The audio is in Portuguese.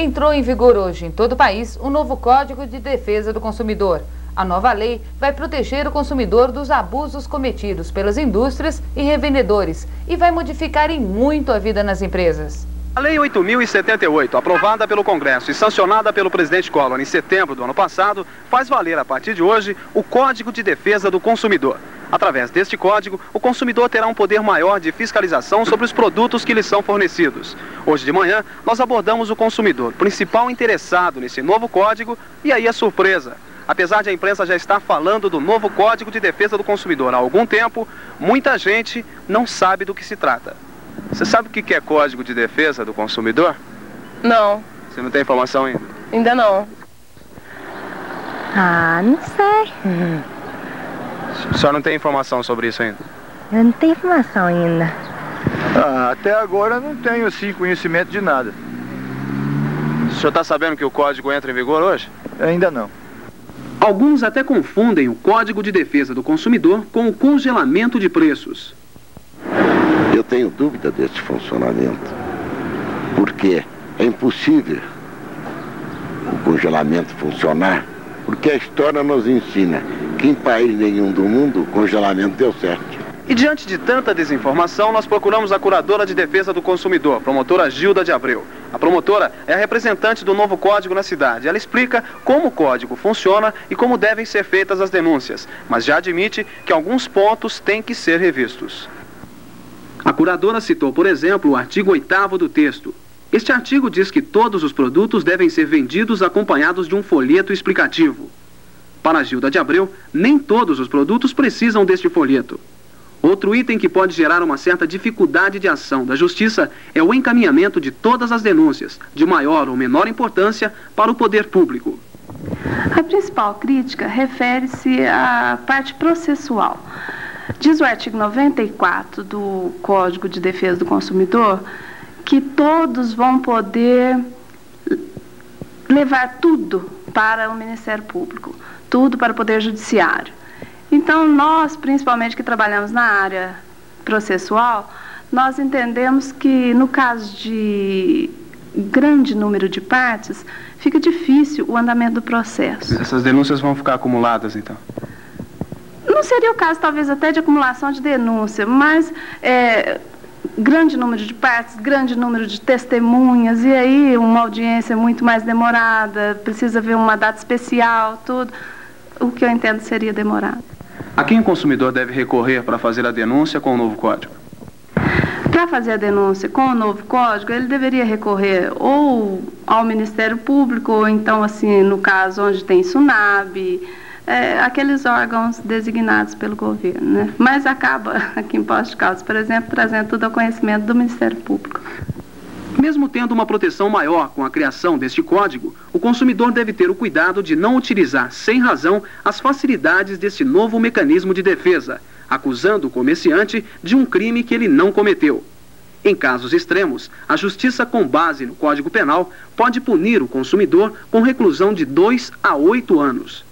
Entrou em vigor hoje em todo o país o novo Código de Defesa do Consumidor. A nova lei vai proteger o consumidor dos abusos cometidos pelas indústrias e revendedores e vai modificar em muito a vida nas empresas. A Lei 8.078, aprovada pelo Congresso e sancionada pelo presidente Collor em setembro do ano passado, faz valer a partir de hoje o Código de Defesa do Consumidor. Através deste código, o consumidor terá um poder maior de fiscalização sobre os produtos que lhe são fornecidos. Hoje de manhã, nós abordamos o consumidor, principal interessado nesse novo código, e aí a surpresa. Apesar de a imprensa já estar falando do novo Código de Defesa do Consumidor há algum tempo, muita gente não sabe do que se trata. Você sabe o que é Código de Defesa do Consumidor? Não. Você não tem informação ainda? Ainda não. Ah, não sei. Senhora não tem informação sobre isso ainda? Eu não tenho informação ainda. Ah, até agora não tenho, assim, conhecimento de nada. O senhor está sabendo que o código entra em vigor hoje? Ainda não. Alguns até confundem o Código de Defesa do Consumidor com o congelamento de preços. Eu tenho dúvida desse funcionamento. Porque é impossível o congelamento funcionar, porque a história nos ensina que em país nenhum do mundo o congelamento deu certo. E diante de tanta desinformação, nós procuramos a curadora de defesa do consumidor, promotora Gilda de Abreu. A promotora é a representante do novo código na cidade. Ela explica como o código funciona e como devem ser feitas as denúncias, mas já admite que alguns pontos têm que ser revistos. A curadora citou, por exemplo, o artigo 8 do texto. Este artigo diz que todos os produtos devem ser vendidos acompanhados de um folheto explicativo. Para Gilda de Abreu, nem todos os produtos precisam deste folheto. Outro item que pode gerar uma certa dificuldade de ação da Justiça é o encaminhamento de todas as denúncias, de maior ou menor importância, para o poder público. A principal crítica refere-se à parte processual. Diz o artigo 94 do Código de Defesa do Consumidor que todos vão poder levar tudo para o Ministério Público, tudo para o Poder Judiciário. Então, nós, principalmente que trabalhamos na área processual, nós entendemos que no caso de grande número de partes, fica difícil o andamento do processo. Essas denúncias vão ficar acumuladas, então? Não seria o caso, talvez, até de acumulação de denúncia, mas é, grande número de partes, grande número de testemunhas, e aí uma audiência muito mais demorada, precisa ver uma data especial, tudo. O que eu entendo seria demorado. A quem o consumidor deve recorrer para fazer a denúncia com o novo código? Para fazer a denúncia com o novo código, ele deveria recorrer ou ao Ministério Público, ou então, assim, no caso onde tem SUNAB, é, aqueles órgãos designados pelo governo. Né? Mas acaba, aqui em Posto de Caldas, por exemplo, trazendo tudo ao conhecimento do Ministério Público. Mesmo tendo uma proteção maior com a criação deste código, o consumidor deve ter o cuidado de não utilizar sem razão as facilidades deste novo mecanismo de defesa, acusando o comerciante de um crime que ele não cometeu. Em casos extremos, a Justiça, com base no Código Penal, pode punir o consumidor com reclusão de 2 a 8 anos.